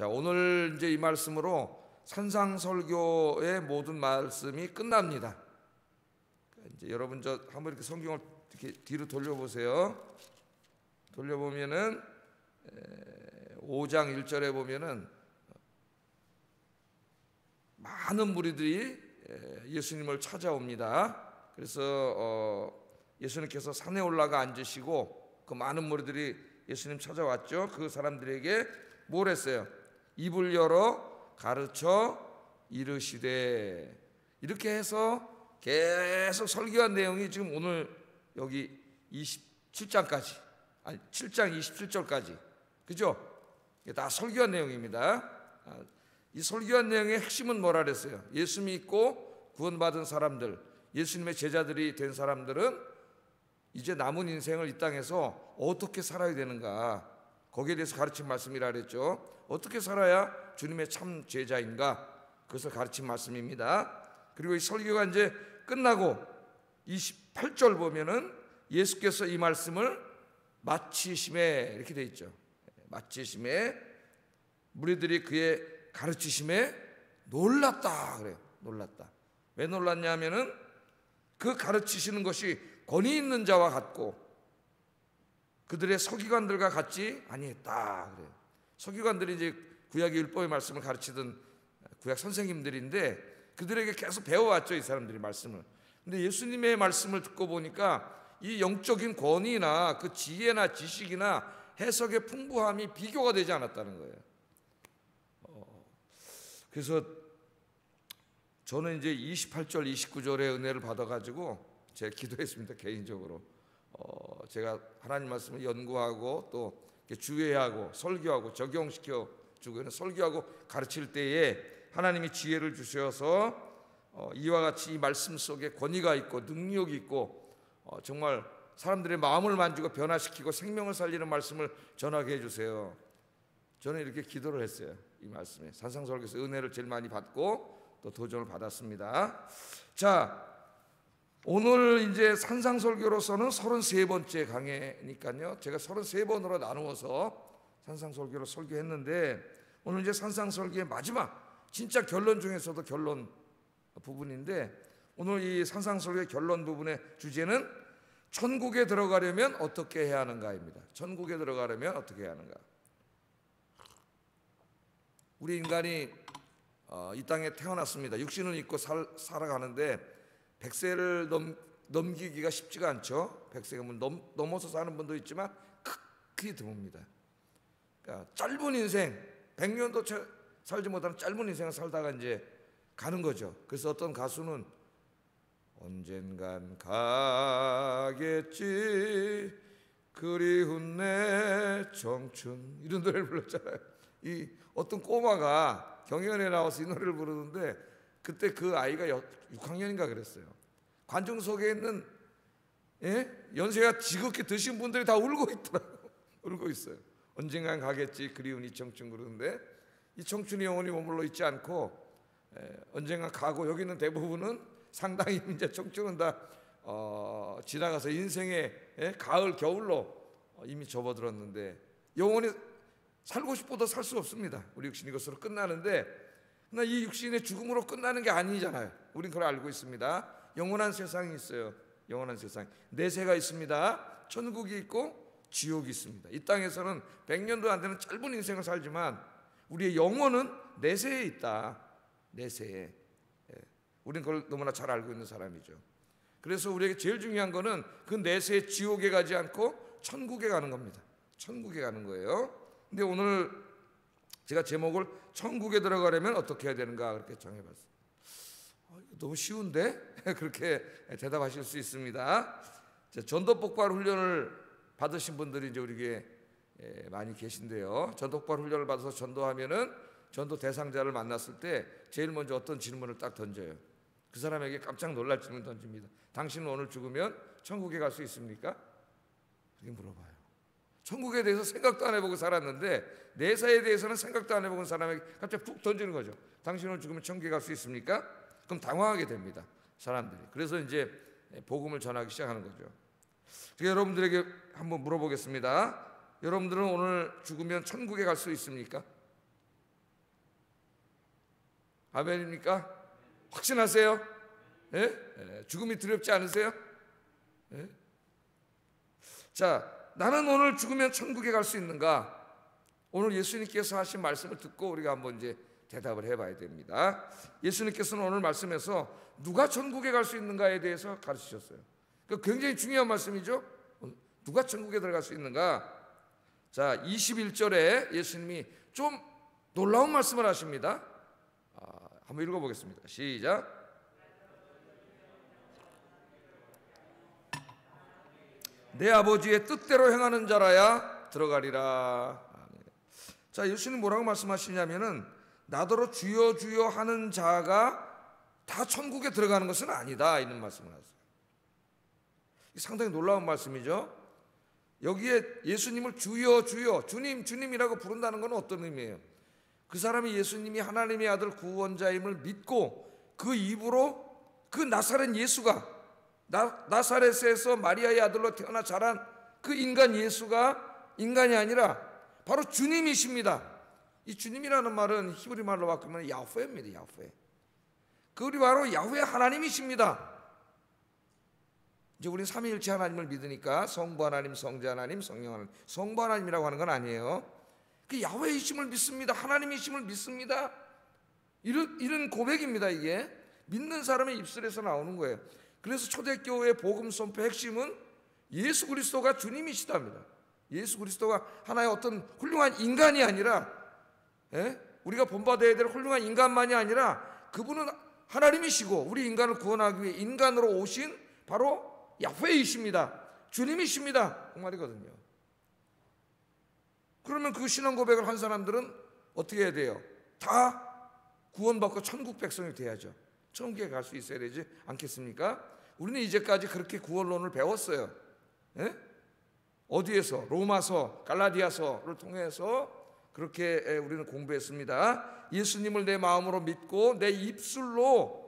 자, 오늘 이제 이 말씀으로 산상설교의 모든 말씀이 끝납니다. 이제 여러분 저 한번 이렇게 성경을 이렇게 뒤로 돌려보세요. 돌려보면은 5장 1절에 보면은 많은 무리들이 예수님을 찾아옵니다. 그래서 어, 예수님께서 산에 올라가 앉으시고 그 많은 무리들이 예수님 찾아왔죠. 그 사람들에게 뭘 했어요? 입을 열어 가르쳐 이르시되 이렇게 해서 계속 설교한 내용이 지금 오늘 여기 27장까지 아니 7장 27절까지 그죠? 다 설교한 내용입니다. 아, 이 설교한 내용의 핵심은 뭐라 그랬어요? 예수 믿고 구원받은 사람들, 예수님의 제자들이 된 사람들은 이제 남은 인생을 이 땅에서 어떻게 살아야 되는가? 거기에 대해서 가르친 말씀이라 그랬죠. 어떻게 살아야 주님의 참 제자인가? 그것을 가르친 말씀입니다. 그리고 이 설교가 이제 끝나고 28절 보면은 예수께서 이 말씀을 마치심에 이렇게 돼 있죠. 마치심에 무리들이 그의 가르치심에 놀랐다 그래요. 놀랐다. 왜 놀랐냐면은 그 가르치시는 것이 권위 있는 자와 같고 그들의 서기관들과 같이 아니했다 그래요. 서기관들이 이제 구약의 율법의 말씀을 가르치던 구약 선생님들인데 그들에게 계속 배워왔죠 이 사람들이 말씀을. 근데 예수님의 말씀을 듣고 보니까 이 영적인 권위나 그 지혜나 지식이나 해석의 풍부함이 비교가 되지 않았다는 거예요. 어, 그래서 저는 이제 28절, 29절의 은혜를 받아가지고 제가 기도했습니다 개인적으로. 어, 제가 하나님 말씀을 연구하고 또 주의하고 설교하고 적용시켜 주고 설교하고 가르칠 때에 하나님이 지혜를 주셔서 어, 이와 같이 이 말씀 속에 권위가 있고 능력이 있고 어, 정말 사람들의 마음을 만지고 변화시키고 생명을 살리는 말씀을 전하게 해주세요. 저는 이렇게 기도를 했어요. 이 말씀에 산상설교에서 은혜를 제일 많이 받고 또 도전을 받았습니다. 자, 오늘 이제 산상설교로서는 33번째 강해니까요. 제가 33번으로 나누어서 산상설교로 설교했는데 오늘 이제 산상설교의 마지막 진짜 결론 중에서도 결론 부분인데 오늘 이 산상설교의 결론 부분의 주제는 천국에 들어가려면 어떻게 해야 하는가입니다. 천국에 들어가려면 어떻게 해야 하는가? 우리 인간이 어, 이 땅에 태어났습니다. 육신은 있고 살, 살아가는데 백세를 넘, 넘기기가 쉽지가 않죠. 백세가 뭐 넘, 넘어서 사는 분도 있지만 크게 드뭅니다. 그러니까 짧은 인생, 100년도 살지 못하는 짧은 인생을 살다가 이제 가는 거죠. 그래서 어떤 가수는 언젠간 가겠지 그리운 내 청춘 이런 노래를 불렀잖아요. 이 어떤 꼬마가 경연에 나와서 이 노래를 부르는데 그때 그 아이가 6학년인가 그랬어요. 관중 속에 있는 예? 연세가 지극히 드신 분들이 다 울고 있더라고. 울고 있어요. 언젠간 가겠지 그리운 이 청춘 그러는데 이 청춘이 영원히 머물러 있지 않고 예, 언젠가 가고 여기 있는 대부분은 상당히 이제 청춘은 다 어, 지나가서 인생의 예? 가을 겨울로 어, 이미 접어들었는데 영원히 살고 싶어도 살 수 없습니다. 우리 육신 이 것으로 끝나는데 그러나 이 육신의 죽음으로 끝나는 게 아니잖아요. 우린 그걸 알고 있습니다. 영원한 세상이 있어요. 영원한 세상. 내세가 있습니다. 천국이 있고 지옥이 있습니다. 이 땅에서는 100년도 안 되는 짧은 인생을 살지만 우리의 영혼은 내세에 있다. 내세에. 예. 우리는 그걸 너무나 잘 알고 있는 사람이죠. 그래서 우리에게 제일 중요한 거는 그 내세의 지옥에 가지 않고 천국에 가는 겁니다. 천국에 가는 거예요. 근데 오늘 제가 제목을 천국에 들어가려면 어떻게 해야 되는가 그렇게 정해봤어요. 어, 너무 쉬운데 그렇게 대답하실 수 있습니다. 전도 폭발 훈련을 받으신 분들이 이제 우리에게 예, 많이 계신데요. 전도 폭발 훈련을 받아서 전도하면은 전도 대상자를 만났을 때 제일 먼저 어떤 질문을 딱 던져요. 그 사람에게 깜짝 놀랄 질문 던집니다. 당신은 오늘 죽으면 천국에 갈 수 있습니까? 그렇게 물어봐요. 천국에 대해서 생각도 안 해보고 살았는데 내사에 대해서는 생각도 안 해본 사람에게 갑자기 푹 던지는 거죠. 당신은 죽으면 천국에 갈 수 있습니까? 그럼 당황하게 됩니다. 사람들이. 그래서 이제 복음을 전하기 시작하는 거죠. 제가 여러분들에게 한번 물어보겠습니다. 여러분들은 오늘 죽으면 천국에 갈 수 있습니까? 아멘입니까? 확신하세요? 예? 예? 죽음이 두렵지 않으세요? 예? 자, 나는 오늘 죽으면 천국에 갈 수 있는가? 오늘 예수님께서 하신 말씀을 듣고 우리가 한번 이제 대답을 해봐야 됩니다. 예수님께서는 오늘 말씀에서 누가 천국에 갈 수 있는가에 대해서 가르치셨어요. 그 굉장히 중요한 말씀이죠. 누가 천국에 들어갈 수 있는가? 자, 21절에 예수님이 좀 놀라운 말씀을 하십니다. 아, 한번 읽어보겠습니다. 시작. 내 아버지의 뜻대로 행하는 자라야 들어가리라. 자, 예수님 뭐라고 말씀하시냐면은 나더러 주여 주여 하는 자가 다 천국에 들어가는 것은 아니다 이런 말씀을 하세요. 상당히 놀라운 말씀이죠. 여기에 예수님을 주여 주여 주님 주님이라고 부른다는 건 어떤 의미예요? 그 사람이 예수님이 하나님의 아들 구원자임을 믿고 그 입으로 그 나사렛 예수가 나, 나사렛에서 마리아의 아들로 태어나 자란 그 인간 예수가 인간이 아니라 바로 주님이십니다. 이 주님이라는 말은 히브리 말로 바꾸면 야훼입니다. 야훼. 그리 바로 야훼 하나님이십니다. 이제 우리 삼위일체 하나님을 믿으니까 성부 하나님, 성자 하나님, 성령 하나님, 성부 하나님이라고 하는 건 아니에요. 그 야훼이심을 믿습니다. 하나님이심을 믿습니다. 이런 이런 고백입니다. 이게 믿는 사람의 입술에서 나오는 거예요. 그래서 초대교회 복음 선포 핵심은 예수 그리스도가 주님이시답니다. 예수 그리스도가 하나의 어떤 훌륭한 인간이 아니라 예? 우리가 본받아야 될 훌륭한 인간만이 아니라 그분은 하나님이시고 우리 인간을 구원하기 위해 인간으로 오신 바로 야훼이십니다. 주님이십니다. 그 말이거든요. 그러면 그 신앙 고백을 한 사람들은 어떻게 해야 돼요? 다 구원받고 천국 백성이 돼야죠. 천국에 갈 수 있어야 되지 않겠습니까? 우리는 이제까지 그렇게 구원론을 배웠어요. 예? 어디에서? 로마서, 갈라디아서를 통해서 그렇게 우리는 공부했습니다. 예수님을 내 마음으로 믿고 내 입술로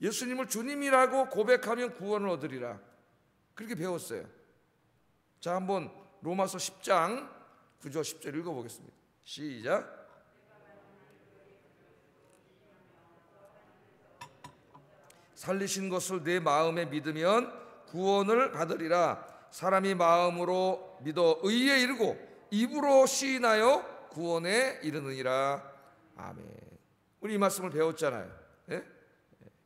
예수님을 주님이라고 고백하면 구원을 얻으리라. 그렇게 배웠어요. 자, 한번 로마서 10장 9절 10절 읽어 보겠습니다. 시작. 살리신 것을 내 마음에 믿으면 구원을 받으리라. 사람이 마음으로 믿어 의에 이르고 입으로 시인하여 구원에 이르느니라. 아멘. 우리 이 말씀을 배웠잖아요. 예?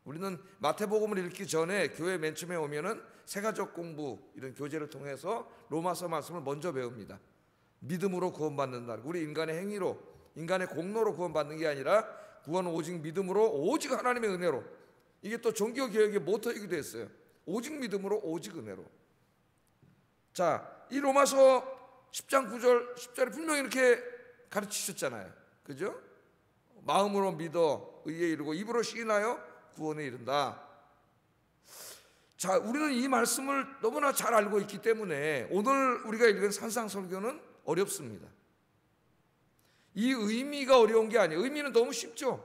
우리는 마태복음을 읽기 전에 교회 맨 처음에 오면은 세가족 공부 이런 교재를 통해서 로마서 말씀을 먼저 배웁니다. 믿음으로 구원받는다. 우리 인간의 행위로 인간의 공로로 구원받는 게 아니라 구원은 오직 믿음으로 오직 하나님의 은혜로 이게 또 종교 개혁의 모토이기도 했어요. 오직 믿음으로 오직 은혜로. 자, 이 로마서 10장 9절 10절에 분명히 이렇게 가르치셨잖아요. 그죠? 마음으로 믿어 의에 이르고 입으로 시인하여 구원에 이른다. 자, 우리는 이 말씀을 너무나 잘 알고 있기 때문에 오늘 우리가 읽은 산상설교는 어렵습니다. 이 의미가 어려운 게 아니에요. 의미는 너무 쉽죠.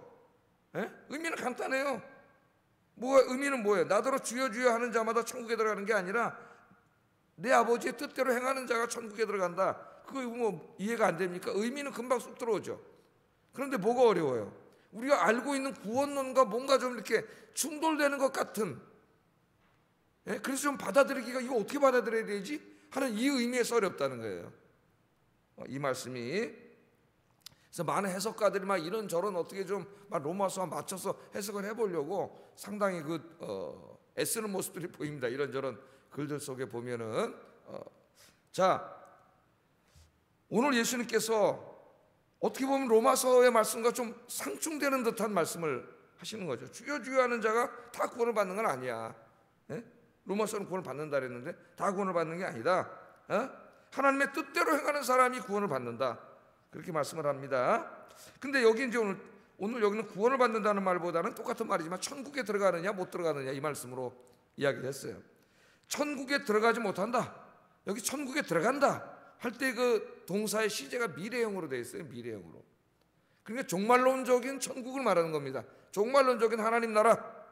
에? 예? 의미는 간단해요. 뭐 의미는 뭐예요? 나더러 주여 주여 하는 자마다 천국에 들어가는 게 아니라 내 아버지의 뜻대로 행하는 자가 천국에 들어간다. 그거 뭐 이해가 안 됩니까? 의미는 금방 쑥 들어오죠. 그런데 뭐가 어려워요? 우리가 알고 있는 구원론과 뭔가 좀 이렇게 충돌되는 것 같은 예? 그래서 좀 받아들이기가 이거 어떻게 받아들여야 되지? 하는 이 의미에서 어렵다는 거예요. 어, 이 말씀이 그래서 많은 해석가들이 막 이런 저런 어떻게 좀 막 로마서와 맞춰서 해석을 해보려고 상당히 그 어, 애쓰는 모습들이 보입니다. 이런 저런 글들 속에 보면은 어, 자 오늘 예수님께서 어떻게 보면 로마서의 말씀과 좀 상충되는 듯한 말씀을 하시는 거죠. 주여 주여 하는 자가 다 구원을 받는 건 아니야. 예? 로마서는 구원을 받는다 그랬는데 다 구원을 받는 게 아니다. 어? 하나님의 뜻대로 행하는 사람이 구원을 받는다. 그렇게 말씀을 합니다. 근데 여기 이제 오늘 오늘 여기는 구원을 받는다는 말보다는 똑같은 말이지만 천국에 들어가느냐 못 들어가느냐 이 말씀으로 이야기를 했어요. 천국에 들어가지 못한다. 여기 천국에 들어간다 할 때 그 동사의 시제가 미래형으로 되어 있어요. 미래형으로. 그러니까 종말론적인 천국을 말하는 겁니다. 종말론적인 하나님 나라.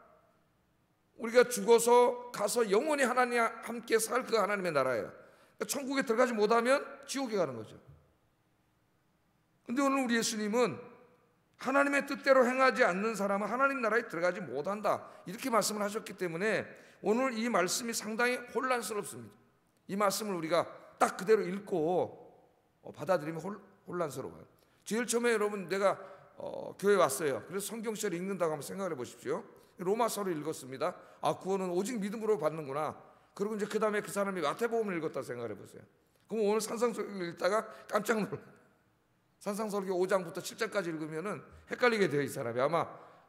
우리가 죽어서 가서 영원히 하나님 함께 살 그 하나님의 나라예요. 그러니까 천국에 들어가지 못하면 지옥에 가는 거죠. 근데 오늘 우리 예수님은 하나님의 뜻대로 행하지 않는 사람은 하나님 나라에 들어가지 못한다. 이렇게 말씀을 하셨기 때문에 오늘 이 말씀이 상당히 혼란스럽습니다. 이 말씀을 우리가 딱 그대로 읽고 어, 받아들이면 혼란스러워요. 제일 처음에 여러분 내가 어, 교회 왔어요. 그래서 성경시를 읽는다고 한번 생각해 보십시오. 로마서를 읽었습니다. 아 구원은 오직 믿음으로 받는구나. 그리고 이제 그 다음에 그 사람이 마태복음을 읽었다 생각해 보세요. 그럼 오늘 산상설교 읽다가 깜짝 놀라. 산상설교 5장부터 7장까지 읽으면은 헷갈리게 돼요 이 사람이 아마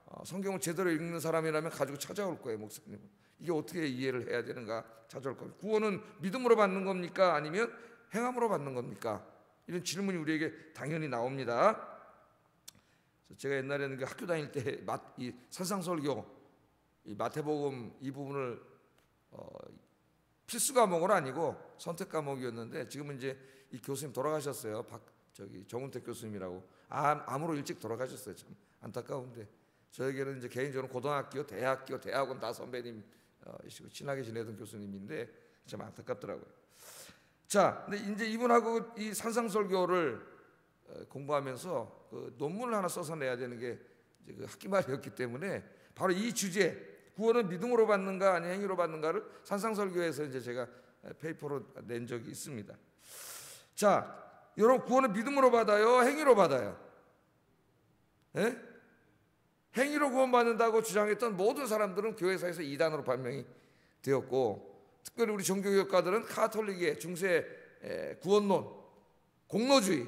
어, 성경을 제대로 읽는 사람이라면 가지고 찾아올 거예요 목사님. 이게 어떻게 이해를 해야 되는가 찾아올 거예요. 구원은 믿음으로 받는 겁니까 아니면 행함으로 받는 겁니까? 이런 질문이 우리에게 당연히 나옵니다. 제가 옛날에는 그 학교 다닐 때 이 산상설교 이 마태복음 이 부분을 어, 필수 과목은 아니고 선택 과목이었는데 지금은 이제 이 교수님 돌아가셨어요. 박 저기 정운택 교수님이라고 암, 암으로 일찍 돌아가셨어요. 참 안타까운데 저에게는 이제 개인적으로 고등학교, 대학교, 대학원 다 선배님 어, 친하게 지내던 교수님인데 참 안타깝더라고요. 자, 근데 이제 이분하고 이 산상설교를 어, 공부하면서 그 논문을 하나 써서 내야 되는 게 이제 그 학기 말이었기 때문에 바로 이 주제 구원은 믿음으로 받는가 아니 행위로 받는가를 산상설교에서 이제 제가 페이퍼로 낸 적이 있습니다. 자, 여러분 구원은 믿음으로 받아요, 행위로 받아요. 예? 행위로 구원받는다고 주장했던 모든 사람들은 교회사에서 이단으로 판명이 되었고, 특별히 우리 종교교육가들은 카톨릭의 중세 구원론, 공로주의,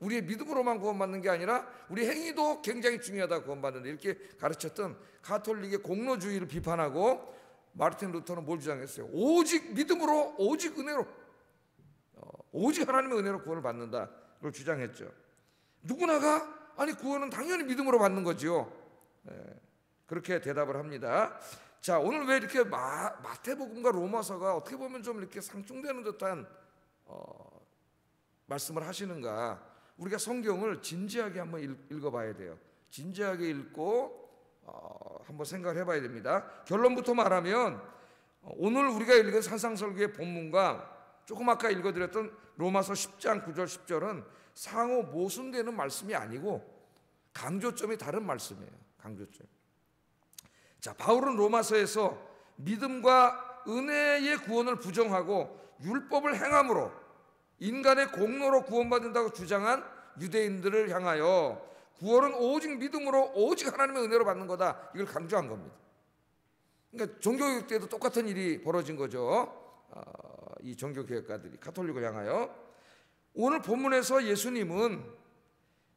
우리의 믿음으로만 구원받는 게 아니라 우리 행위도 굉장히 중요하다 구원받는다 이렇게 가르쳤던 가톨릭의 공로주의를 비판하고 마르틴 루터는 뭘 주장했어요? 오직 믿음으로 오직 은혜로 어, 오직 하나님의 은혜로 구원을 받는다 그걸 주장했죠. 누구나가 아니 구원은 당연히 믿음으로 받는 거지요. 예, 그렇게 대답을 합니다. 자 오늘 왜 이렇게 마, 마태복음과 로마서가 어떻게 보면 좀 이렇게 상충되는 듯한 어, 말씀을 하시는가? 우리가 성경을 진지하게 한번 읽 어봐야 돼요. 진지하게 읽고 어, 한번 생각을 해봐야 됩니다. 결론부터 말하면 어, 오늘 우리가 읽은 산상설교의 본문과 조금 아까 읽어드렸던 로마서 10장 9절 10절은 상호 모순되는 말씀이 아니고 강조점이 다른 말씀이에요. 강조점. 자, 바울은 로마서에서 믿음과 은혜의 구원을 부정하고 율법을 행함으로 인간의 공로로 구원받는다고 주장한 유대인들을 향하여 구원은 오직 믿음으로 오직 하나님의 은혜로 받는 거다. 이걸 강조한 겁니다. 그러니까 종교교육 때도 똑같은 일이 벌어진 거죠. 어, 이 종교 개혁가들이 카톨릭을 향하여 오늘 본문에서 예수님은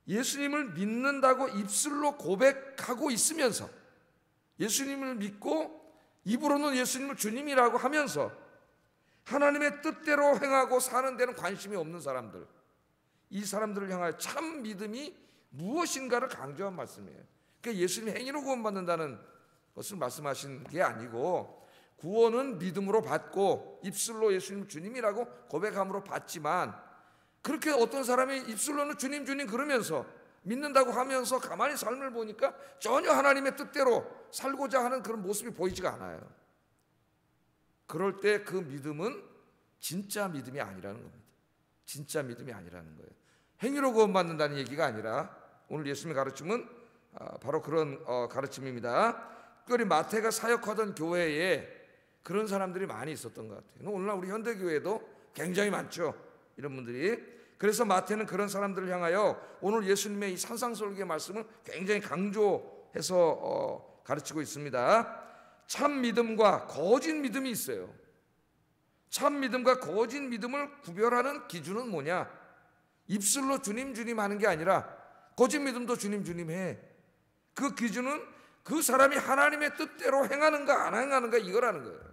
예수님을 믿는다고 입술로 고백하고 있으면서 예수님을 믿고 입으로는 예수님을 주님이라고 하면서 하나님의 뜻대로 행하고 사는 데는 관심이 없는 사람들, 이 사람들을 향하여 참 믿음이 무엇인가를 강조한 말씀이에요. 그러니까 예수님이 행위로 구원받는다는 것을 말씀하신 게 아니고 구원은 믿음으로 받고 입술로 예수님 주님이라고 고백함으로 받지만 그렇게 어떤 사람이 입술로는 주님 주님 그러면서 믿는다고 하면서 가만히 삶을 보니까 전혀 하나님의 뜻대로 살고자 하는 그런 모습이 보이지가 않아요. 그럴 때 그 믿음은 진짜 믿음이 아니라는 겁니다. 진짜 믿음이 아니라는 거예요. 행위로 구원받는다는 얘기가 아니라 오늘 예수님의 가르침은 아, 바로 그런 어, 가르침입니다. 특별히 마태가 사역하던 교회에 그런 사람들이 많이 있었던 것 같아요. 오늘날 우리 현대교회도 굉장히 많죠. 이런 분들이. 그래서 마태는 그런 사람들을 향하여 오늘 예수님의 이 산상설교의 말씀을 굉장히 강조해서 어, 가르치고 있습니다. 참 믿음과 거짓 믿음이 있어요. 참 믿음과 거짓 믿음을 구별하는 기준은 뭐냐? 입술로 주님 주님 하는 게 아니라 거짓 믿음도 주님 주님 해. 그 기준은 그 사람이 하나님의 뜻대로 행하는가 안 행하는가 이거라는 거예요.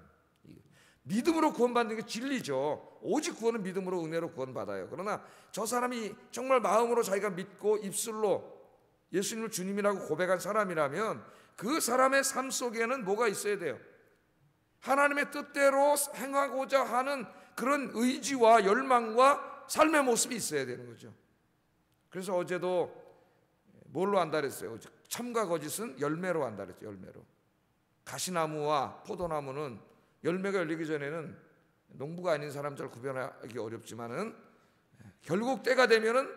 믿음으로 구원받는 게 진리죠. 오직 구원은 믿음으로 은혜로 구원받아요. 그러나 저 사람이 정말 마음으로 자기가 믿고 입술로 예수님을 주님이라고 고백한 사람이라면 그 사람의 삶 속에는 뭐가 있어야 돼요? 하나님의 뜻대로 행하고자 하는 그런 의지와 열망과 삶의 모습이 있어야 되는 거죠. 그래서 어제도 뭘로 한다 그랬어요? 참과 거짓은 열매로 한다 그랬죠. 열매로. 가시나무와 포도나무는 열매가 열리기 전에는 농부가 아닌 사람 잘 구별하기 어렵지만은 결국 때가 되면은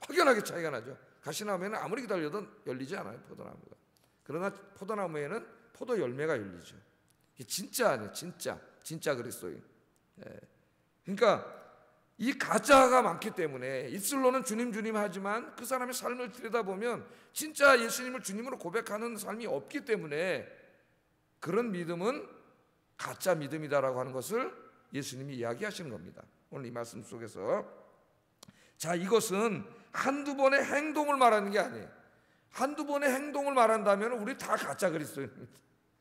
확연하게 차이가 나죠. 가시나무에는 아무리 기다려도 열리지 않아요 포도나무가. 그러나 포도나무에는 포도 열매가 열리죠. 이게 진짜 아니에요, 진짜, 진짜 그리스도인. 예. 그러니까 이 가짜가 많기 때문에 입술로는 주님 주님 하지만 그 사람의 삶을 들여다보면 진짜 예수님을 주님으로 고백하는 삶이 없기 때문에 그런 믿음은 가짜 믿음이다라고 하는 것을 예수님이 이야기하시는 겁니다. 오늘 이 말씀 속에서 자 이것은 한두 번의 행동을 말하는 게 아니에요. 한두 번의 행동을 말한다면 우리 다 가짜 그리스도입니다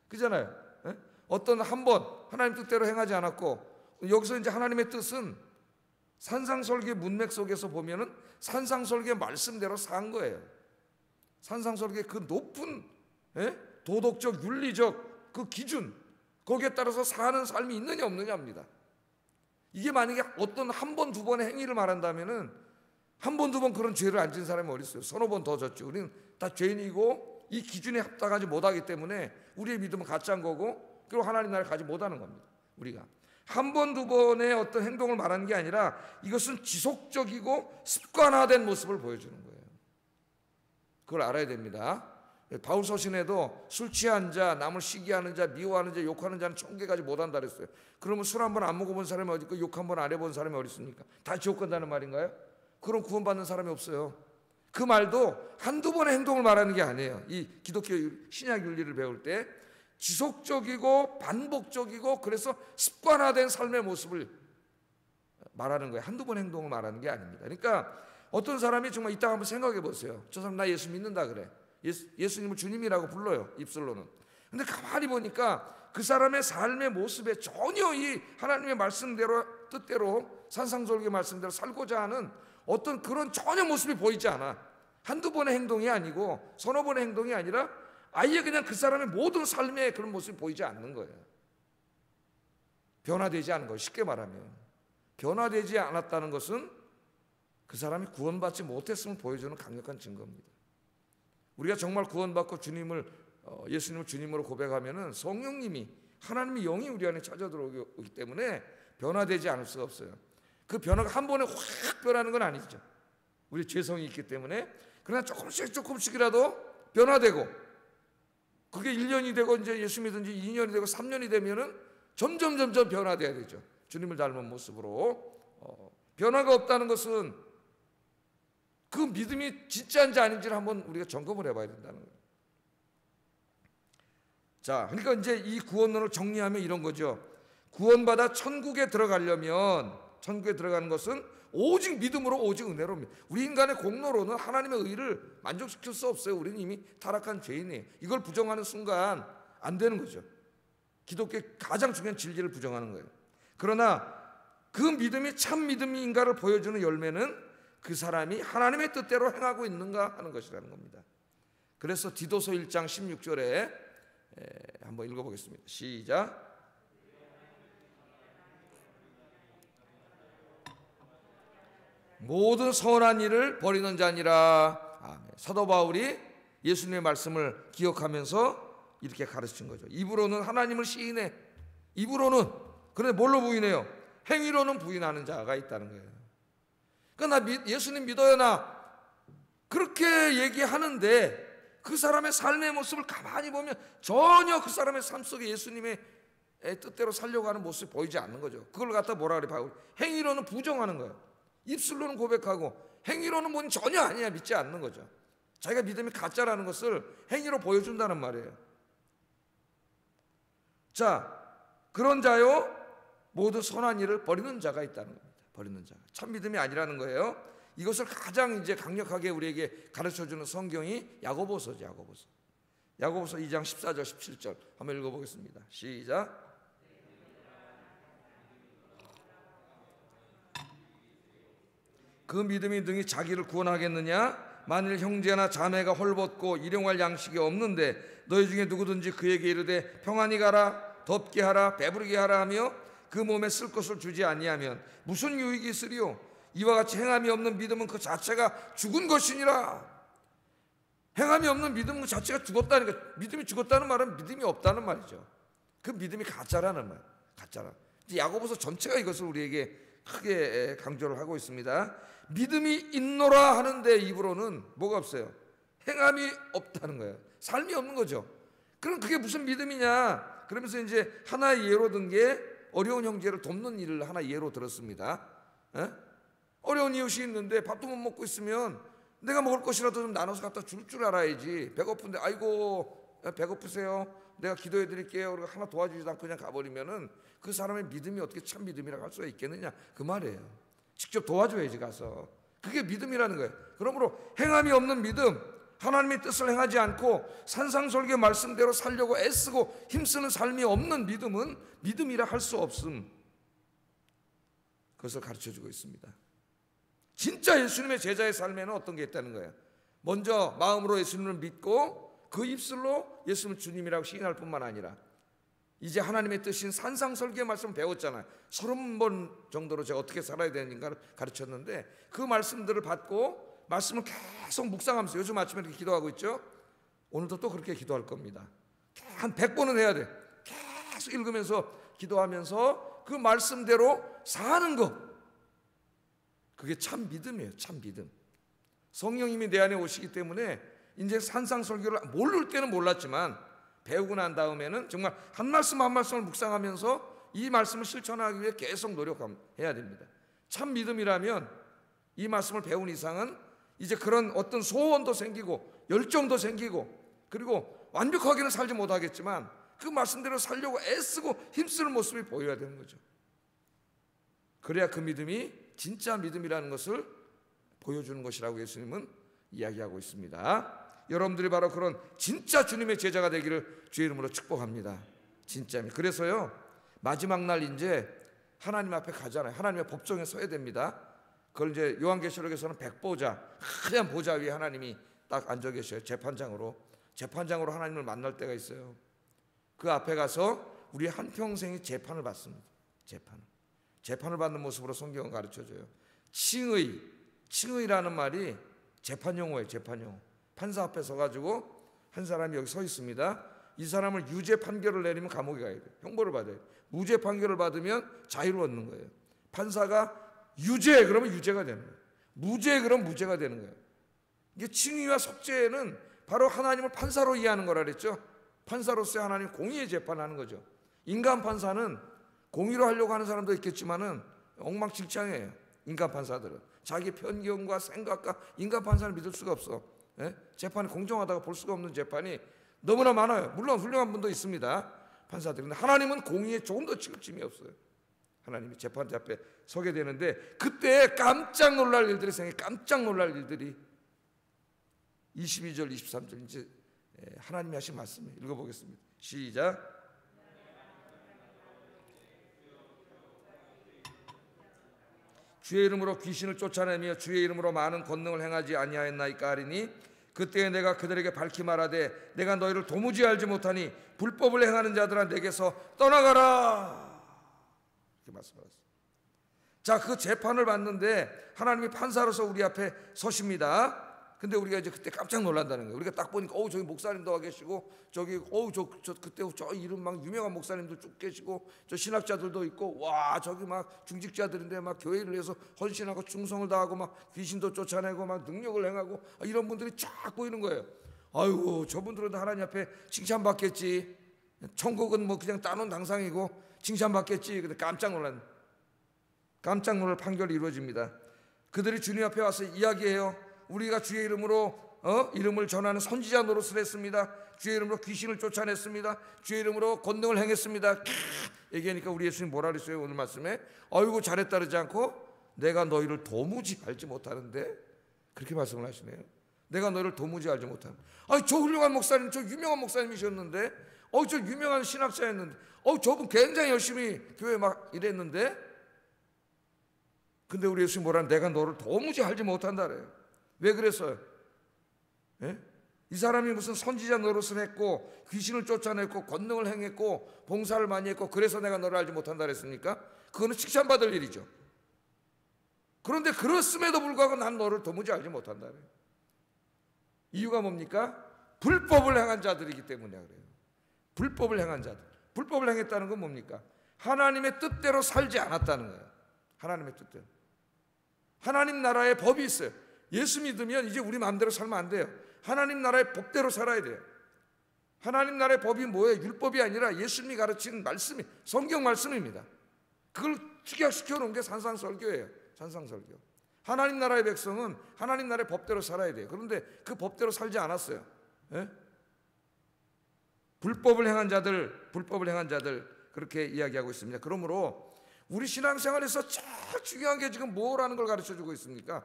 그잖아요. 예? 어떤 한 번 하나님 뜻대로 행하지 않았고 여기서 이제 하나님의 뜻은 산상설계 문맥 속에서 보면은 산상설계 말씀대로 산 거예요. 산상설계 그 높은 예? 도덕적 윤리적 그 기준 거기에 따라서 사는 삶이 있느냐 없느냐입니다. 이게 만약에 어떤 한 번 두 번의 행위를 말한다면은 한 번 두 번 그런 죄를 안진 사람이 어디 있어요? 서너 번 더 졌죠. 우리는 다 죄인이고 이 기준에 합당하지 못하기 때문에 우리의 믿음은 가짜인 거고 그리고 하나님 나라를 가지 못하는 겁니다. 우리가 한 번 두 번의 어떤 행동을 말하는 게 아니라 이것은 지속적이고 습관화된 모습을 보여주는 거예요. 그걸 알아야 됩니다. 바울 서신에도 술 취한 자, 남을 시기하는 자, 미워하는 자, 욕하는 자는 천 개까지 못한다 그랬어요. 그러면 술 한 번 안 먹어본 사람이 어디 있고 욕 한 번 안 해본 사람이 어디 있습니까? 다 지옥 간다는 말인가요? 그럼 구원받는 사람이 없어요. 그 말도 한두 번의 행동을 말하는 게 아니에요. 이 기독교 신약 윤리를 배울 때 지속적이고 반복적이고 그래서 습관화된 삶의 모습을 말하는 거예요. 한두 번 행동을 말하는 게 아닙니다. 그러니까 어떤 사람이 정말 이따 한번 생각해 보세요. 저 사람 나 예수 믿는다 그래. 예수, 예수님을 주님이라고 불러요. 입술로는. 근데 가만히 보니까 그 사람의 삶의 모습에 전혀 이 하나님의 말씀대로 뜻대로 산상절개 말씀대로 살고자 하는 어떤 그런 전혀 모습이 보이지 않아. 한두 번의 행동이 아니고 서너 번의 행동이 아니라 아예 그냥 그 사람의 모든 삶의 그런 모습이 보이지 않는 거예요. 변화되지 않은 거예요. 쉽게 말하면. 변화되지 않았다는 것은 그 사람이 구원받지 못했음을 보여주는 강력한 증거입니다. 우리가 정말 구원받고 주님을 어, 예수님을 주님으로 고백하면은 성령님이 하나님의 영이 우리 안에 찾아 들어오기 때문에 변화되지 않을 수가 없어요. 그 변화가 한 번에 확 변하는 건 아니죠. 우리 죄성이 있기 때문에 그러나 조금씩 조금씩이라도 변화되고 그게 1년이 되고 이제 예수 믿은 지 2년이 되고 3년이 되면은 점점 점점 변화돼야 되죠. 주님을 닮은 모습으로 어, 변화가 없다는 것은 그 믿음이 진짜인지 아닌지를 한번 우리가 점검을 해봐야 된다는 거예요. 자, 그러니까 이제 이 구원론을 정리하면 이런 거죠. 구원받아 천국에 들어가려면 천국에 들어가는 것은 오직 믿음으로 오직 은혜로입니다. 우리 인간의 공로로는 하나님의 의를 만족시킬 수 없어요. 우리는 이미 타락한 죄인이에요. 이걸 부정하는 순간 안 되는 거죠. 기독교의 가장 중요한 진리를 부정하는 거예요. 그러나 그 믿음이 참 믿음인가를 보여주는 열매는 그 사람이 하나님의 뜻대로 행하고 있는가 하는 것이라는 겁니다. 그래서 디도서 1장 16절에 한번 읽어보겠습니다. 시작. 모든 선한 일을 버리는 자니라. 아멘. 사도 바울이 예수님의 말씀을 기억하면서 이렇게 가르친 거죠. 입으로는 하나님을 시인해. 입으로는 그런데 뭘로 부인해요? 행위로는 부인하는 자가 있다는 거예요. 그러니까 나 예수님 믿어요 나 그렇게 얘기하는데 그 사람의 삶의 모습을 가만히 보면 전혀 그 사람의 삶 속에 예수님의 뜻대로 살려고 하는 모습이 보이지 않는 거죠. 그걸 갖다 뭐라 그래 바울 행위로는 부정하는 거예요. 입술로는 고백하고 행위로는 뭔 전혀 아니야 믿지 않는 거죠. 자기가 믿음이 가짜라는 것을 행위로 보여준다는 말이에요. 자, 그런 자요 모두 선한 일을 버리는 자가 있다는 겁니다. 버리는 자. 참 믿음이 아니라는 거예요. 이것을 가장 이제 강력하게 우리에게 가르쳐 주는 성경이 야고보서죠. 야고보서. 야고보서 2장 14절 17절 한번 읽어 보겠습니다. 시작. 그 믿음이 능히 자기를 구원하겠느냐? 만일 형제나 자매가 헐벗고 일용할 양식이 없는데 너희 중에 누구든지 그에게 이르되 평안히 가라 덥게 하라 배부르게 하라 하며 그 몸에 쓸 것을 주지 아니하면 무슨 유익이 있으리요? 이와 같이 행함이 없는 믿음은 그 자체가 죽은 것이니라. 행함이 없는 믿음은 그 자체가 죽었다니까 믿음이 죽었다는 말은 믿음이 없다는 말이죠. 그 믿음이 가짜라는 말. 가짜라. 야고보서 전체가 이것을 우리에게 크게 강조를 하고 있습니다. 믿음이 있노라 하는데 입으로는 뭐가 없어요? 행함이 없다는 거예요. 삶이 없는 거죠. 그럼 그게 무슨 믿음이냐? 그러면서 이제 하나의 예로 든 게 어려운 형제를 돕는 일을 하나 예로 들었습니다. 에? 어려운 이웃이 있는데 밥도 못 먹고 있으면 내가 먹을 것이라도 좀 나눠서 갖다 줄 줄 알아야지. 배고픈데 아이고 배고프세요. 내가 기도해 드릴게요. 하나 도와주지도 않고 그냥 가버리면은 그 사람의 믿음이 어떻게 참 믿음이라고 할 수가 있겠느냐 그 말이에요. 직접 도와줘야지 가서. 그게 믿음이라는 거예요. 그러므로 행함이 없는 믿음, 하나님의 뜻을 행하지 않고 산상설계 말씀대로 살려고 애쓰고 힘쓰는 삶이 없는 믿음은 믿음이라 할 수 없음. 그것을 가르쳐 주고 있습니다. 진짜 예수님의 제자의 삶에는 어떤 게 있다는 거예요. 먼저 마음으로 예수님을 믿고 그 입술로 예수님을 주님이라고 시인할 뿐만 아니라 이제 하나님의 뜻인 산상설계 말씀 배웠잖아요. 서른 번 정도로 제가 어떻게 살아야 되는가를 가르쳤는데 그 말씀들을 받고 말씀을 계속 묵상하면서 요즘 아침에 이렇게 기도하고 있죠. 오늘도 또 그렇게 기도할 겁니다. 한 100번은 해야 돼. 계속 읽으면서 기도하면서 그 말씀대로 사는 것. 그게 참 믿음이에요. 참 믿음. 성령님이 내 안에 오시기 때문에 이제 산상설교를 모를 때는 몰랐지만 배우고 난 다음에는 정말 한 말씀 한 말씀을 묵상하면서 이 말씀을 실천하기 위해 계속 노력해야 됩니다. 참 믿음이라면 이 말씀을 배운 이상은 이제 그런 어떤 소원도 생기고 열정도 생기고 그리고 완벽하게는 살지 못하겠지만 그 말씀대로 살려고 애쓰고 힘쓰는 모습이 보여야 되는 거죠. 그래야 그 믿음이 진짜 믿음이라는 것을 보여주는 것이라고 예수님은 이야기하고 있습니다. 여러분들이 바로 그런 진짜 주님의 제자가 되기를 주의 이름으로 축복합니다. 진짜입니다. 그래서요 마지막 날 이제 하나님 앞에 가잖아요. 하나님의 법정에 서야 됩니다. 그걸 이제 요한계시록에서는 백보자 하얀 보좌 위에 하나님이 딱 앉아 계셔요. 재판장으로 재판장으로 하나님을 만날 때가 있어요. 그 앞에 가서 우리 한 평생의 재판을 받습니다. 재판 재판을 받는 모습으로 성경은 가르쳐 줘요. 칭의 칭의라는 말이 재판 용어예요. 재판 용어. 판사 앞에 서가지고 한 사람이 여기 서 있습니다. 이 사람을 유죄 판결을 내리면 감옥에 가야 돼. 형벌을 받아야 돼. 무죄 판결을 받으면 자유를 얻는 거예요. 판사가 유죄 그러면 유죄가 되는 거예요. 무죄 그러면 무죄가 되는 거예요. 이게 칭의와 속죄는 바로 하나님을 판사로 이해하는 거라 그랬죠. 판사로서 하나님 공의의 재판하는 거죠. 인간 판사는 공의로 하려고 하는 사람도 있겠지만은 엉망진창이에요. 인간 판사들은 자기 편견과 생각과 인간 판사를 믿을 수가 없어. 예? 재판이 공정하다고 볼 수가 없는 재판이 너무나 많아요. 물론 훌륭한 분도 있습니다. 판사들이. 근데 하나님은 공의에 조금 더 취급심이 없어요. 하나님이 재판대 앞에 서게 되는데 그때 깜짝 놀랄 일들이 생겨 깜짝 놀랄 일들이 22절 23절 이제 예, 하나님이 하신 말씀 읽어보겠습니다. 시작. 주의 이름으로 귀신을 쫓아내며 주의 이름으로 많은 권능을 행하지 아니하였나이까 하리니 그때 내가 그들에게 밝히 말하되 내가 너희를 도무지 알지 못하니 불법을 행하는 자들아 내게서 떠나가라 이렇게 말씀하셨어요. 자, 그 재판을 받는데 하나님이 판사로서 우리 앞에 서십니다. 근데 우리가 이제 그때 깜짝 놀란다는 거예요. 우리가 딱 보니까 어우 저기 목사님도 와 계시고 저기 어우 저, 저 그때 저 이름 막 유명한 목사님들 쭉 계시고 저 신학자들도 있고 와 저기 막 중직자들인데 막 교회를 위해서 헌신하고 충성을 다하고 막 귀신도 쫓아내고 막 능력을 행하고 이런 분들이 쫙 보이는 거예요. 아이고 저분들은 하나님 앞에 칭찬받겠지. 천국은 뭐 그냥 따놓은 당상이고 칭찬받겠지. 근데 깜짝 놀란 깜짝 놀랄 판결이 이루어집니다. 그들이 주님 앞에 와서 이야기해요. 우리가 주의 이름으로 어? 이름을 전하는 선지자 노릇을 했습니다. 주의 이름으로 귀신을 쫓아냈습니다. 주의 이름으로 권능을 행했습니다. 얘기하니까 우리 예수님 뭐라 그랬어요 오늘 말씀에? 어이구 잘했다 그러지 않고 내가 너희를 도무지 알지 못하는데 그렇게 말씀을 하시네요. 내가 너희를 도무지 알지 못하는. 아니 저 훌륭한 목사님, 저 유명한 목사님이셨는데, 어 저 유명한 신학자였는데, 어 저분 굉장히 열심히 교회 막 일했는데, 근데 우리 예수님 뭐라 내가 너를 도무지 알지 못한다 그래요. 왜 그랬어요? 예? 이 사람이 무슨 선지자 노릇을 했고 귀신을 쫓아냈고 권능을 행했고 봉사를 많이 했고 그래서 내가 너를 알지 못한다 그랬습니까? 그거는 칭찬받을 일이죠. 그런데 그렇음에도 불구하고 난 너를 도무지 알지 못한다 그래요. 이유가 뭡니까? 불법을 행한 자들이기 때문에 그래요. 불법을 행한 자들. 불법을 행했다는 건 뭡니까? 하나님의 뜻대로 살지 않았다는 거예요. 하나님의 뜻대로. 하나님 나라의 법이 있어요. 예수 믿으면 이제 우리 마음대로 살면 안 돼요. 하나님 나라의 법대로 살아야 돼요. 하나님 나라의 법이 뭐예요? 율법이 아니라 예수님이 가르친 말씀이 성경 말씀입니다. 그걸 축약시켜 놓은 게 산상설교예요. 산상설교. 하나님 나라의 백성은 하나님 나라의 법대로 살아야 돼요. 그런데 그 법대로 살지 않았어요. 예? 불법을 행한 자들, 불법을 행한 자들 그렇게 이야기하고 있습니다. 그러므로 우리 신앙생활에서 제일 중요한 게 지금 뭐라는 걸 가르쳐 주고 있습니까?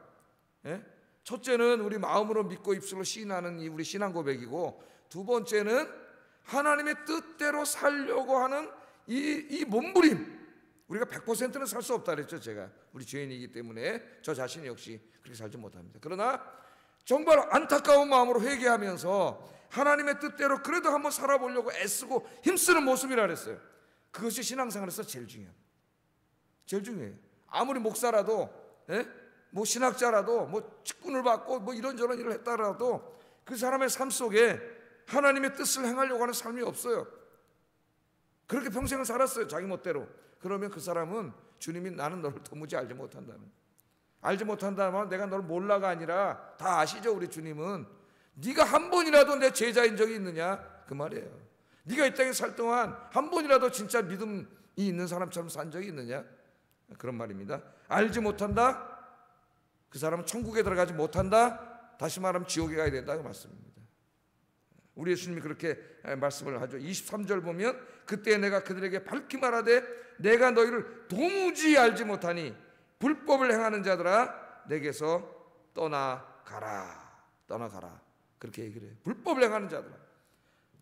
예? 첫째는 우리 마음으로 믿고 입술로 시인하는 이 우리 신앙 고백이고 두 번째는 하나님의 뜻대로 살려고 하는 이, 이 몸부림. 우리가 100%는 살 수 없다 그랬죠 제가. 우리 죄인이기 때문에 저 자신 역시 그렇게 살지 못합니다. 그러나 정말 안타까운 마음으로 회개하면서 하나님의 뜻대로 그래도 한번 살아보려고 애쓰고 힘쓰는 모습이라 그랬어요. 그것이 신앙생활에서 제일 중요합니다 제일 중요해요. 아무리 목사라도 예? 뭐 신학자라도 뭐 직분을 받고 뭐 이런저런 일을 했다라도 그 사람의 삶 속에 하나님의 뜻을 행하려고 하는 삶이 없어요. 그렇게 평생을 살았어요. 자기 멋대로. 그러면 그 사람은 주님이 나는 너를 도무지 알지 못한다는. 알지 못한다면 내가 너를 몰라가 아니라 다 아시죠 우리 주님은 네가 한 번이라도 내 제자인 적이 있느냐 그 말이에요. 네가 이 땅에 살 동안 한 번이라도 진짜 믿음이 있는 사람처럼 산 적이 있느냐 그런 말입니다. 알지 못한다. 그 사람은 천국에 들어가지 못한다. 다시 말하면 지옥에 가야 된다는 말씀입니다. 우리 예수님이 그렇게 말씀을 하죠. 23절 보면 그때 내가 그들에게 밝히 말하되 내가 너희를 도무지 알지 못하니 불법을 행하는 자들아 내게서 떠나가라. 떠나가라. 그렇게 얘기를 해요. 불법을 행하는 자들아.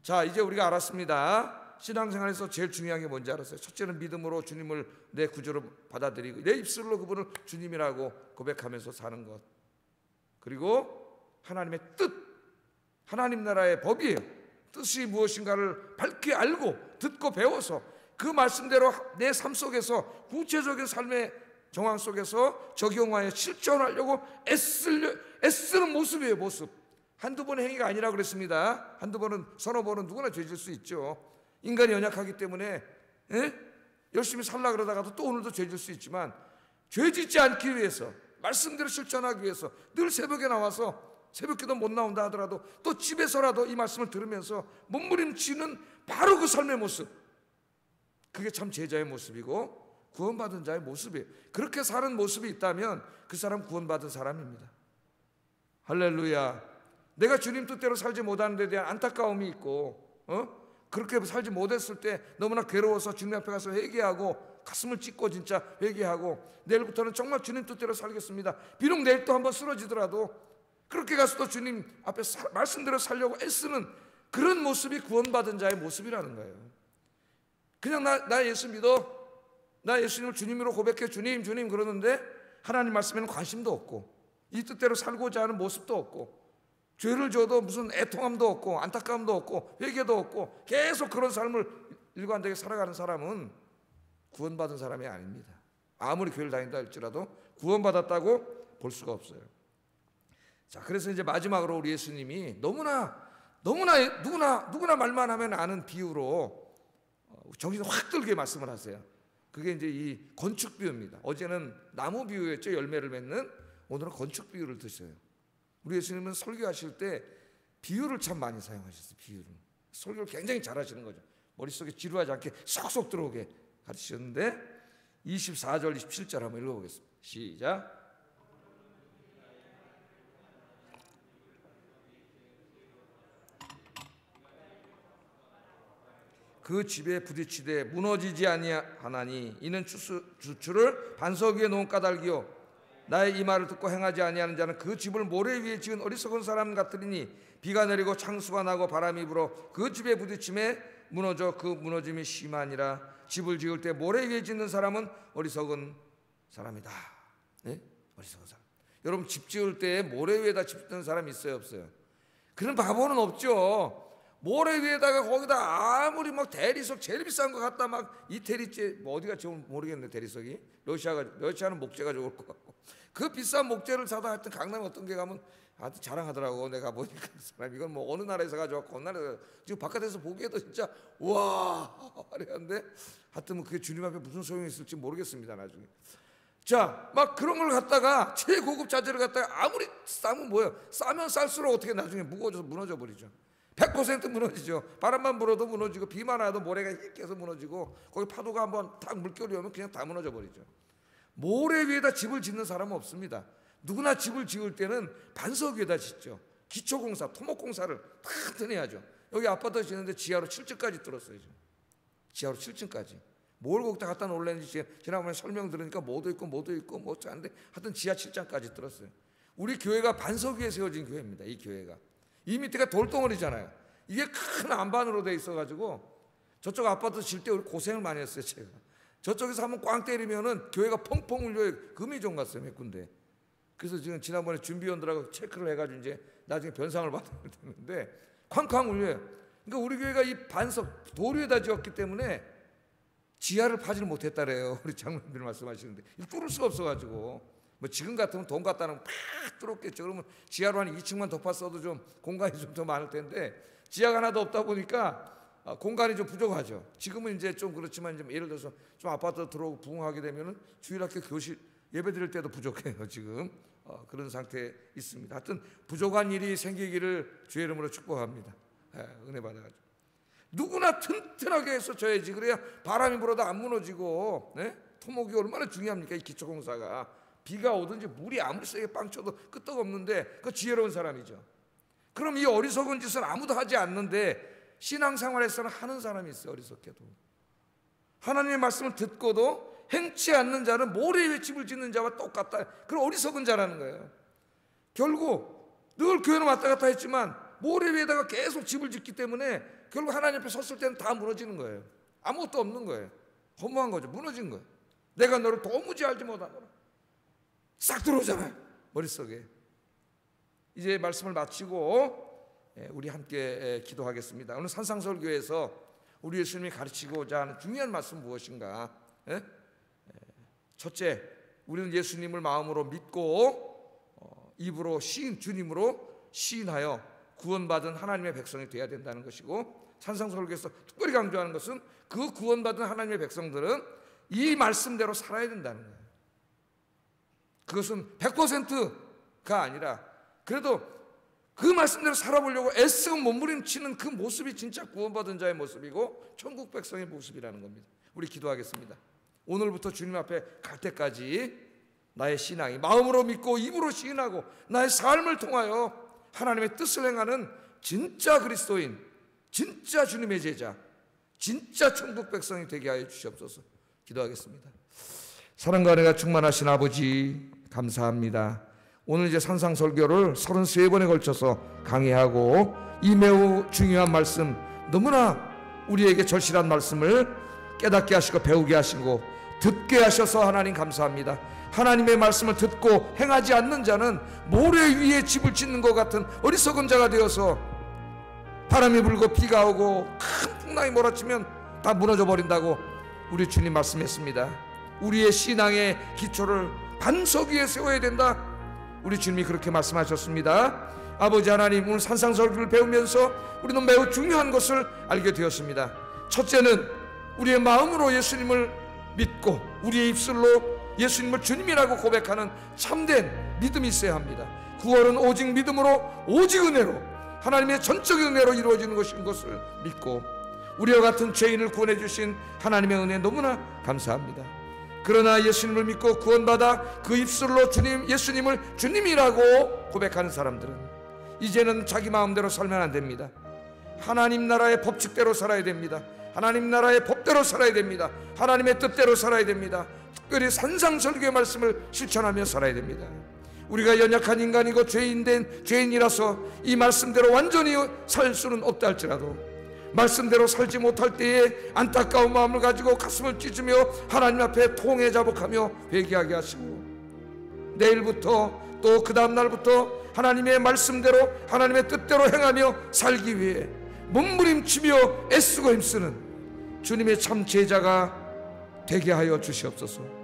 자, 이제 우리가 알았습니다. 신앙생활에서 제일 중요한 게 뭔지 알았어요. 첫째는 믿음으로 주님을 내 구조로 받아들이고 내 입술로 그분을 주님이라고 고백하면서 사는 것. 그리고 하나님의 뜻, 하나님 나라의 법이에요. 뜻이 무엇인가를 밝게 알고 듣고 배워서 그 말씀대로 내 삶 속에서 구체적인 삶의 정황 속에서 적용하여 실천하려고 애쓰려, 애쓰는 모습이에요, 모습. 한두 번의 행위가 아니라 그랬습니다. 한두 번은, 서너 번은 누구나 죄질 수 있죠. 인간이 연약하기 때문에 에? 예? 열심히 살라 그러다가도 또 오늘도 죄질 수 있지만 죄 짓지 않기 위해서 말씀대로 실천하기 위해서 늘 새벽에 나와서 새벽기도 못 나온다 하더라도 또 집에서라도 이 말씀을 들으면서 몸부림치는 바로 그 삶의 모습 그게 참 제자의 모습이고 구원받은 자의 모습이에요 그렇게 사는 모습이 있다면 그 사람 구원받은 사람입니다 할렐루야 내가 주님 뜻대로 살지 못하는 데 대한 안타까움이 있고 어? 그렇게 살지 못했을 때 너무나 괴로워서 주님 앞에 가서 회개하고 가슴을 찢고 진짜 회개하고 내일부터는 정말 주님 뜻대로 살겠습니다. 비록 내일 또 한번 쓰러지더라도 그렇게 가서 또 주님 앞에 사, 말씀대로 살려고 애쓰는 그런 모습이 구원받은 자의 모습이라는 거예요. 그냥 나, 나 예수 믿어. 나 예수님을 주님으로 고백해 주님 주님 그러는데 하나님 말씀에는 관심도 없고 이 뜻대로 살고자 하는 모습도 없고 죄를 져도 무슨 애통함도 없고 안타까움도 없고 회개도 없고 계속 그런 삶을 일관되게 살아가는 사람은 구원받은 사람이 아닙니다. 아무리 교회를 다닌다 할지라도 구원받았다고 볼 수가 없어요. 자, 그래서 이제 마지막으로 우리 예수님이 너무나 너무나 누구나 누구나 말만 하면 아는 비유로 어, 정신 확 들게 말씀을 하세요. 그게 이제 이 건축 비유입니다. 어제는 나무 비유였죠. 열매를 맺는 오늘은 건축 비유를 드셔요. 우리 예수님은 설교하실 때 비유를 참 많이 사용하셨어요. 비유를. 설교를 굉장히 잘하시는 거죠. 머릿속에 지루하지 않게 쏙쏙 들어오게 가르치셨는데 24절 27절 한번 읽어보겠습니다. 시작. 그 집에 부딪히되 무너지지 아니하나니 이는 주추를 반석 위에 놓은 까닭이요 나의 이 말을 듣고 행하지 아니하는 자는 그 집을 모래 위에 지은 어리석은 사람 같으리니 비가 내리고 창수가 나고 바람이 불어 그 집에 부딪힘에 무너져 그 무너짐이 심하니라 집을 지을 때 모래 위에 짓는 사람은 어리석은 사람이다. 네? 어리석은 사람. 여러분 집 지을 때 모래 위에다 짓는 사람 있어요 없어요? 그런 바보는 없죠. 모래 위에다가 거기다 아무리 막 대리석 제일 비싼 거 갖다 막 이태리째 뭐 어디가 좋은 모르겠네 대리석이? 러시아가 러시아는 목재가 좋을 것 같고. 그 비싼 목재를 사다 하여튼 강남 어떤 게 가면 아주 자랑하더라고 내가 보니까. 그 사람 이건 뭐 어느 나라에서 가져왔고 어느 나라에서 지금 바깥에서 보기에도 진짜 와 화려한데? 하여튼 뭐 그게 주님 앞에 무슨 소용이 있을지 모르겠습니다 나중에. 자, 막 그런 걸 갖다가 최고급 자재를 갖다가 아무리 싸면 뭐예요? 싸면 쌀수록 어떻게 나중에 무거워져서 무너져 버리죠. 100% 무너지죠. 바람만 불어도 무너지고 비만 와도 모래가 힐껴서 무너지고 거기 파도가 한번 탁 물결이 오면 그냥 다 무너져 버리죠. 모래 위에다 집을 짓는 사람은 없습니다. 누구나 집을 지을 때는 반석 위에다 짓죠. 기초공사, 토목공사를 탁 해야죠. 여기 아파트 짓는데 지하로 7층까지 뚫었어요. 지하로 7층까지. 뭘 거기다 갖다 놓을는지 지난번에 설명 들으니까 뭐도 있고 뭐도 있고 뭐 어쩌는데 하여튼 지하 7장까지 뚫었어요. 우리 교회가 반석 위에 세워진 교회입니다. 이 교회가. 이 밑에가 돌덩어리잖아요. 이게 큰 안반으로 돼 있어가지고 저쪽 아파트 질 때 우리 고생을 많이 했어요. 제가. 저쪽에서 한번 꽝 때리면은 교회가 펑펑 울려요. 금이 좀 갔어요. 몇 군데. 그래서 지금 지난번에 준비원들하고 체크를 해가지고 이제 나중에 변상을 받아야 되는데 쾅쾅 울려요. 그러니까 우리 교회가 이 반석 돌 위에다 지었기 때문에 지하를 파지를 못했다래요. 우리 장로님들 말씀하시는데 뚫을 수가 없어가지고 뭐 지금 같으면 돈 갖다는 팍 뚫었겠죠. 그러면 지하로 한 2층만 더 팠어도 좀 공간이 좀 더 많을 텐데 지하가 하나도 없다 보니까 아, 공간이 좀 부족하죠. 지금은 이제 좀 그렇지만 좀 예를 들어서 좀 아파트 들어오고 부흥하게 되면은 주일학교 교실 예배 드릴 때도 부족해요. 지금 어, 그런 상태에 있습니다. 하여튼 부족한 일이 생기기를 주의 이름으로 축복합니다. 예, 은혜 받아가지고. 누구나 튼튼하게 해서 져야지 그래야 바람이 불어도 안 무너지고 네? 토목이 얼마나 중요합니까 이 기초공사가 비가 오든지 물이 아무리 세게 빵 쳐도 끄떡없는데 그 지혜로운 사람이죠 그럼 이 어리석은 짓은 아무도 하지 않는데 신앙생활에서는 하는 사람이 있어요 어리석게도 하나님의 말씀을 듣고도 행치 않는 자는 모래 위에 집을 짓는 자와 똑같다 그런 어리석은 자라는 거예요 결국 늘 교회는 왔다 갔다 했지만 모래 위에다가 계속 집을 짓기 때문에 결국 하나님 앞에 섰을 때는 다 무너지는 거예요. 아무것도 없는 거예요. 허무한 거죠. 무너진 거예요. 내가 너를 도무지 알지 못하노라. 싹 들어오잖아요. 머릿속에. 이제 말씀을 마치고 예, 우리 함께 기도하겠습니다. 오늘 산상설교에서 우리 예수님이 가르치고자 하는 중요한 말씀 무엇인가? 예? 첫째, 우리는 예수님을 마음으로 믿고 어, 입으로 시인 주님으로 시인하여 구원받은 하나님의 백성이 되어야 된다는 것이고 산상설교에서 특별히 강조하는 것은 그 구원받은 하나님의 백성들은 이 말씀대로 살아야 된다는 거예요. 그것은 100%가 아니라 그래도 그 말씀대로 살아보려고 애쓰고 몸부림치는 그 모습이 진짜 구원받은 자의 모습이고 천국 백성의 모습이라는 겁니다. 우리 기도하겠습니다. 오늘부터 주님 앞에 갈 때까지 나의 신앙이 마음으로 믿고 입으로 시인하고 나의 삶을 통하여 하나님의 뜻을 행하는 진짜 그리스도인, 진짜 주님의 제자, 진짜 천국 백성이 되게 하여 주시옵소서. 기도하겠습니다. 사랑과 은혜가 충만하신 아버지 감사합니다. 오늘 이제 산상설교를 33번에 걸쳐서 강의하고 이 매우 중요한 말씀 너무나 우리에게 절실한 말씀을 깨닫게 하시고 배우게 하시고 듣게 하셔서 하나님 감사합니다. 하나님의 말씀을 듣고 행하지 않는 자는 모래 위에 집을 짓는 것 같은 어리석은 자가 되어서 바람이 불고 비가 오고 큰 풍랑이 몰아치면 다 무너져 버린다고 우리 주님 말씀했습니다. 우리의 신앙의 기초를 반석 위에 세워야 된다. 우리 주님이 그렇게 말씀하셨습니다. 아버지 하나님 오늘 산상설교를 배우면서 우리는 매우 중요한 것을 알게 되었습니다. 첫째는 우리의 마음으로 예수님을 믿고 우리의 입술로 예수님을 주님이라고 고백하는 참된 믿음이 있어야 합니다. 구원은 오직 믿음으로 오직 은혜로 하나님의 전적인 은혜로 이루어지는 것인 것을 믿고 우리와 같은 죄인을 구원해 주신 하나님의 은혜 너무나 감사합니다. 그러나 예수님을 믿고 구원받아 그 입술로 주님 예수님을 주님이라고 고백하는 사람들은 이제는 자기 마음대로 살면 안 됩니다. 하나님 나라의 법칙대로 살아야 됩니다. 하나님 나라의 법대로 살아야 됩니다. 하나님의 뜻대로 살아야 됩니다. 특별히 산상설교의 말씀을 실천하며 살아야 됩니다. 우리가 연약한 인간이고 죄인 된 죄인이라서 이 말씀대로 완전히 살 수는 없다 할지라도 말씀대로 살지 못할 때에 안타까운 마음을 가지고 가슴을 찢으며 하나님 앞에 통해 자복하며 회개하게 하시고 내일부터 또 그 다음 날부터 하나님의 말씀대로 하나님의 뜻대로 행하며 살기 위해 몸부림치며 애쓰고 힘쓰는 주님의 참 제자가 되게 하여 주시옵소서.